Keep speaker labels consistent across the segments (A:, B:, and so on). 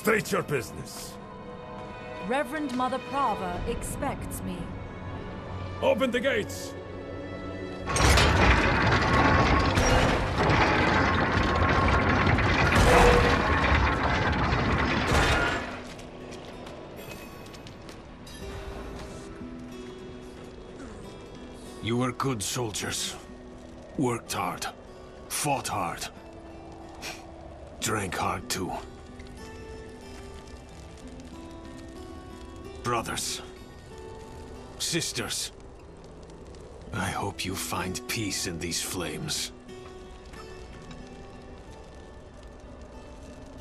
A: State your business.
B: Reverend Mother Prava expects me.
A: Open the gates!
C: You were good soldiers. Worked hard. Fought hard. Drank hard too. Brothers. Sisters. I hope you find peace in these flames.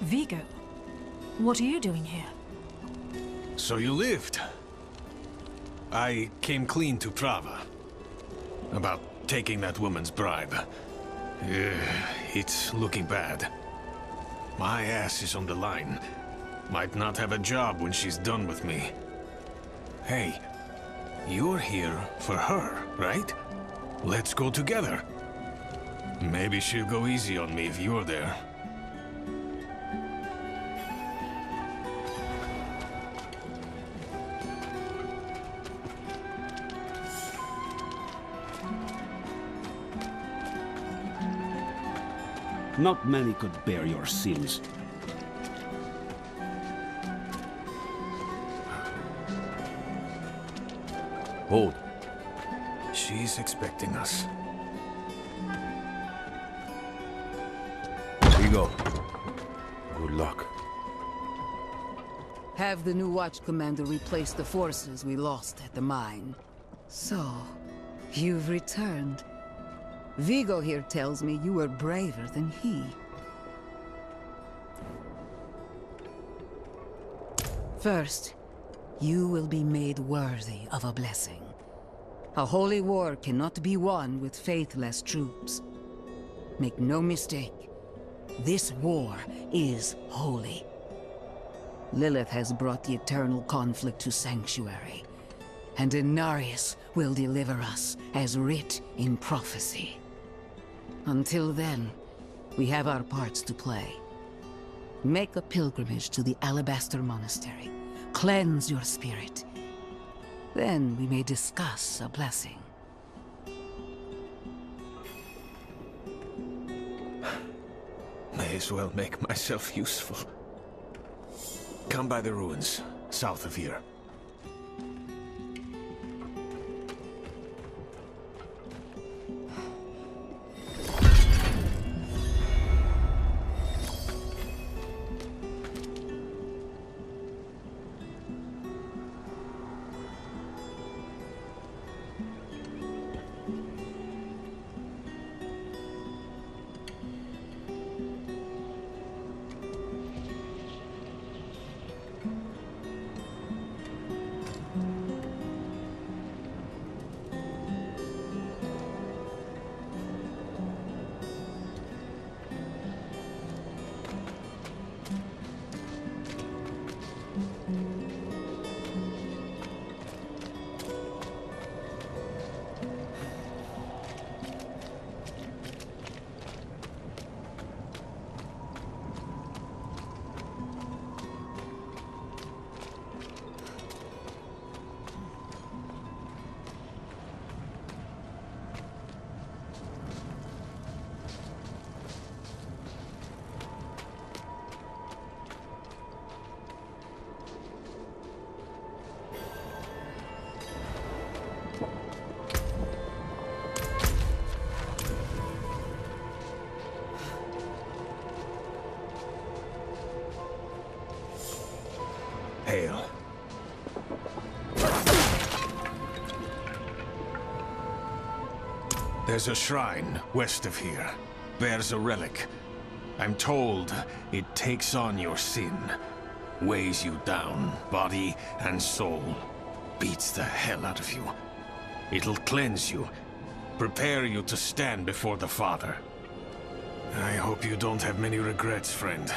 B: Vigo, what are you doing here?
C: So you lived. I came clean to Prava. About taking that woman's bribe. Uh, it's looking bad. My ass is on the line. Might not have a job when she's done with me. Hey, you're here for her, right? Let's go together. Maybe she'll go easy on me if you're there.
D: Not many could bear your sins.
C: Hold. She's expecting us.
E: We go. Good luck.
F: Have the new watch commander replace the forces we lost at the mine. So, you've returned. Vigo here tells me you were braver than he. First, you will be made worthy of a blessing. A holy war cannot be won with faithless troops. Make no mistake, this war is holy. Lilith has brought the eternal conflict to Sanctuary, and Inarius will deliver us as writ in prophecy. Until then, we have our parts to play. Make a pilgrimage to the Alabaster Monastery. Cleanse your spirit. Then we may discuss a blessing.
C: May as well make myself useful. Come by the ruins, south of here. There's a shrine west of here. Bears a relic. I'm told it takes on your sin. Weighs you down, body and soul. Beats the hell out of you. It'll cleanse you. Prepare you to stand before the Father. I hope you don't have many regrets, friend.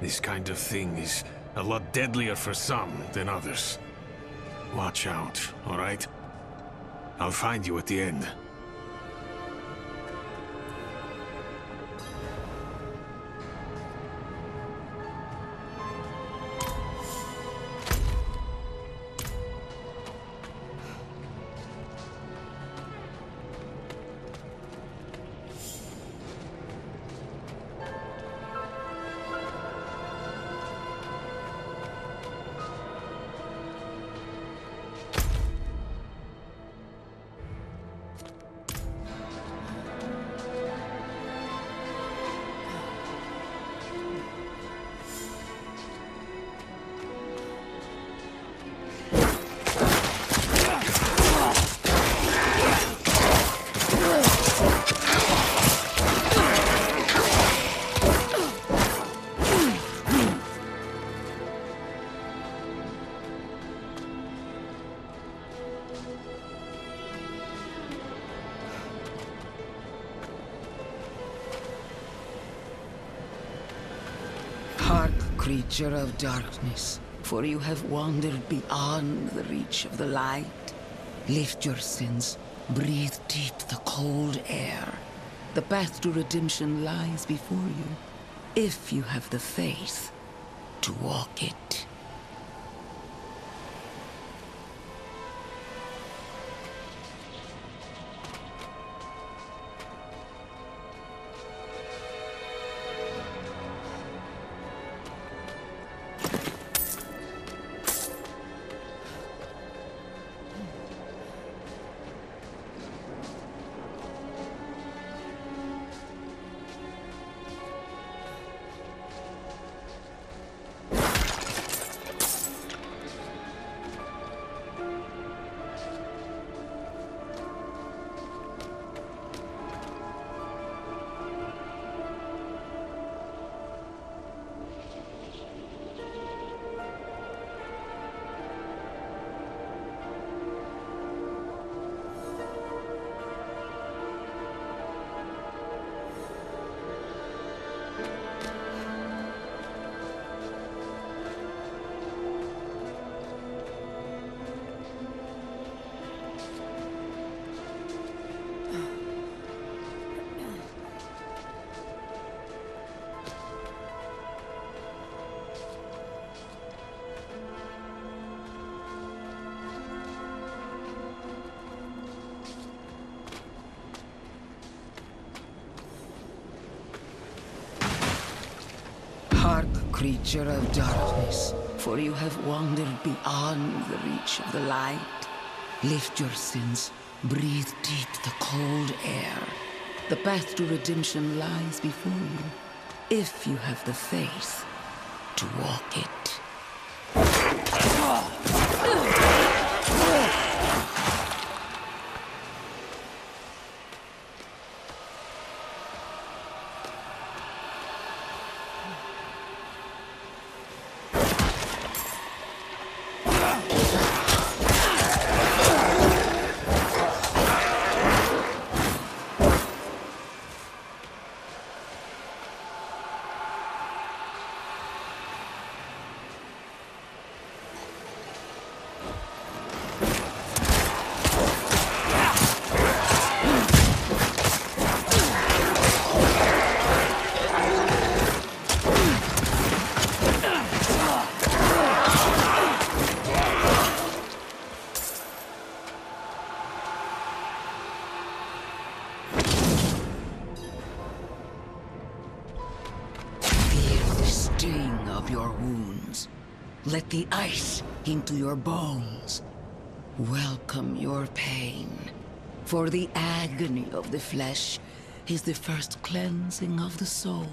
C: This kind of thing is a lot deadlier for some than others. Watch out, alright? I'll find you at the end.
F: Creature of darkness, for you have wandered beyond the reach of the light. Lift your sins, breathe deep the cold air. The path to redemption lies before you, if you have the faith to walk it. Creature of darkness, for you have wandered beyond the reach of the light. Lift your sins, breathe deep the cold air. The path to redemption lies before you, if you have the faith to walk it. Into your bones. Welcome your pain. For the agony of the flesh is the first cleansing of the soul.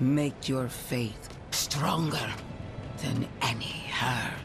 F: Make your faith stronger than any hurt.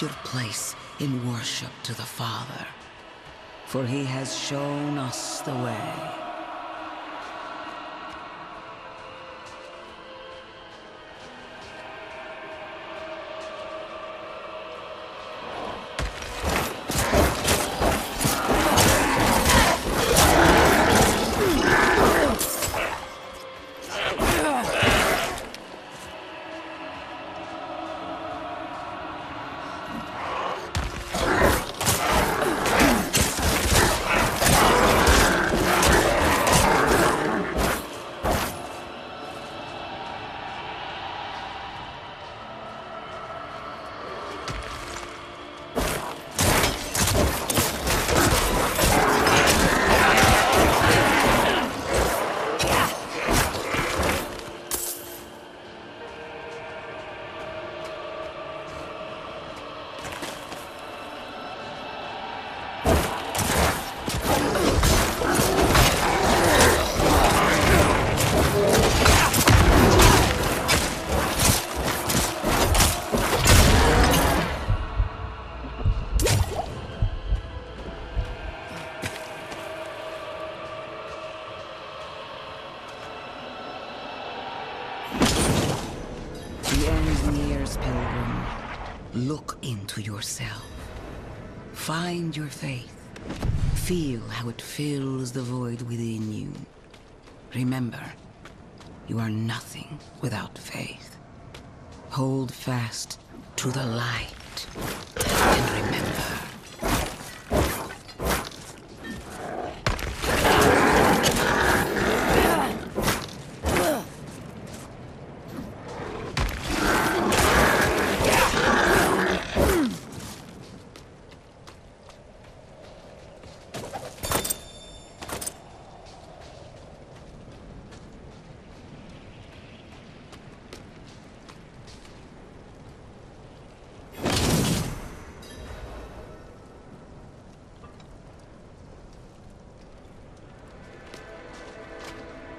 F: Your place in worship to the Father, for he has shown us the way. Tears, pilgrim. Look into yourself. Find your faith. Feel how it fills the void within you. Remember, you are nothing without faith. Hold fast to the light. And remember,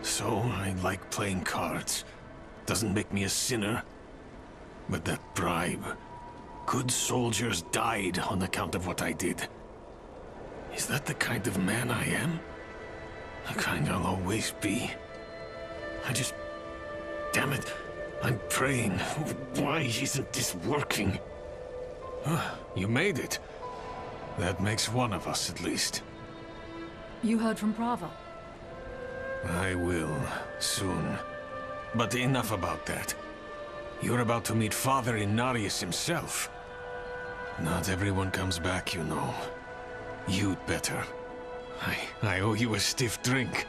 C: So, I like playing cards. Doesn't make me a sinner. But that bribe. Good soldiers died on account of what I did. Is that the kind of man I am? The kind I'll always be. I just... Damn it. I'm praying. Why isn't this working? Ah, you made it. That makes one of us, at least.
B: You heard from Prava.
C: I will, soon. But enough about that. You're about to meet Father Inarius himself. Not everyone comes back, you know. You'd better. I... I owe you a stiff drink.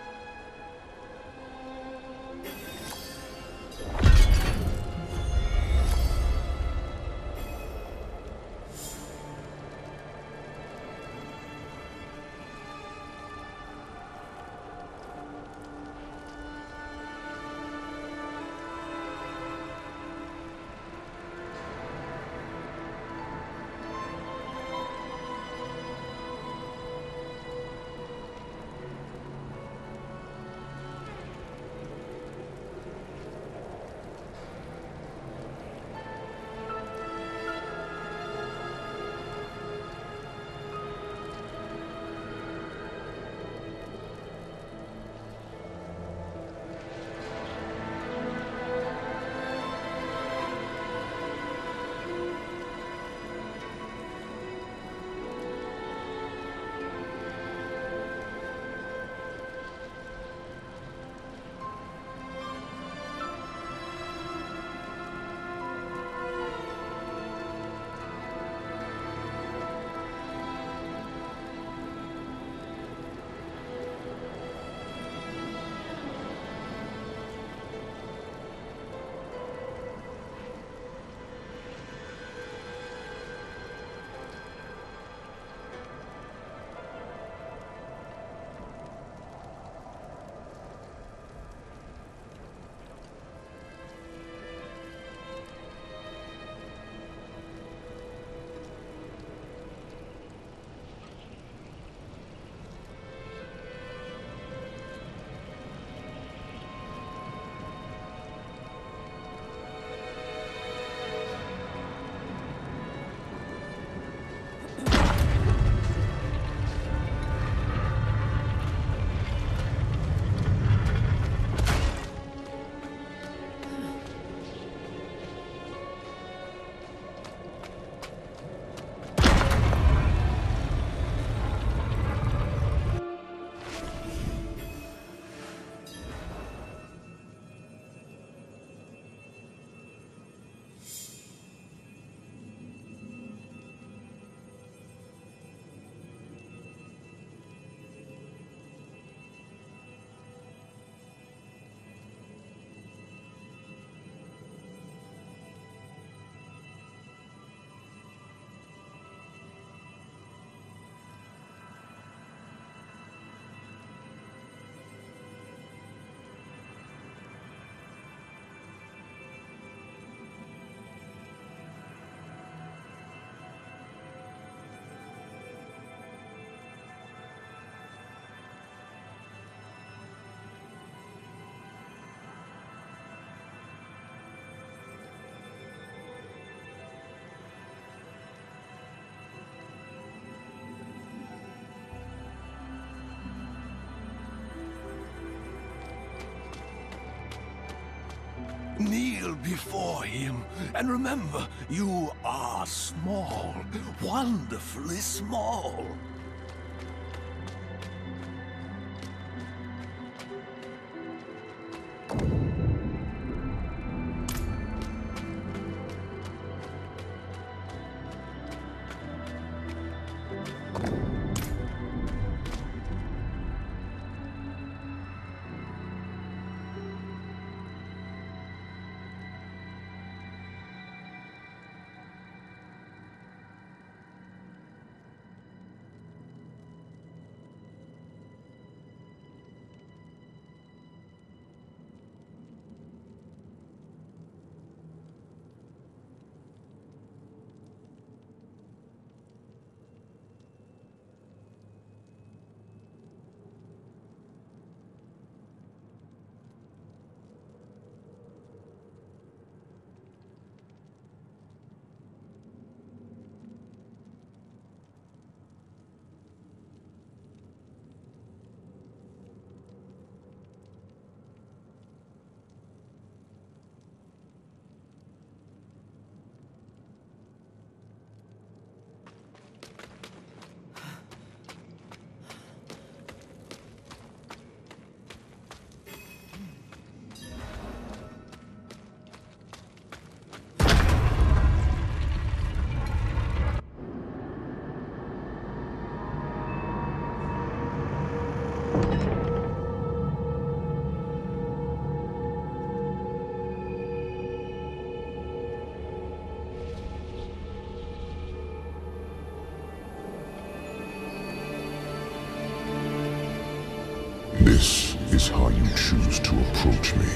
G: Kneel before him, and remember, you are small, wonderfully small.
H: Is how you choose to approach me.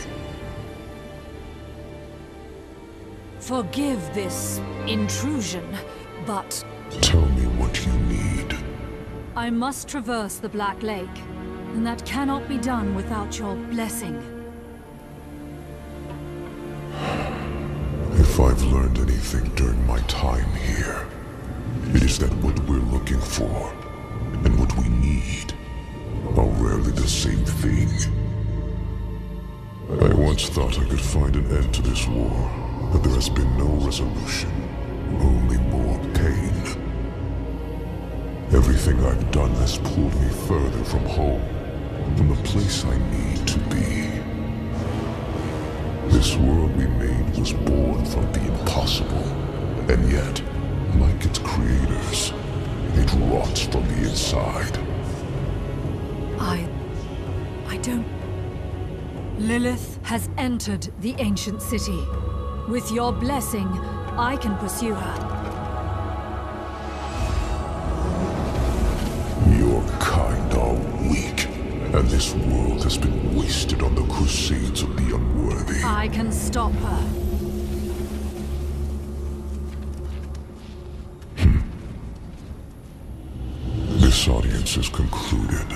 B: Forgive this intrusion, but
H: Tell me what you need.
B: I must traverse the Black Lake, and that cannot be done without your blessing.
H: If I've learned anything during my time here, it is that what we're looking for and what we same thing. I once thought I could find an end to this war, but there has been no resolution, only more pain. Everything I've done has pulled me further from home, from the place I need to be. This world we made was born from the impossible, and yet, like its creators, it rots from the inside.
B: Don't... Lilith has entered the ancient city. With your blessing, I can pursue her.
H: Your kind are weak, and this world has been wasted on the crusades of the unworthy.
B: I can stop her. Hmm.
H: This audience is concluded.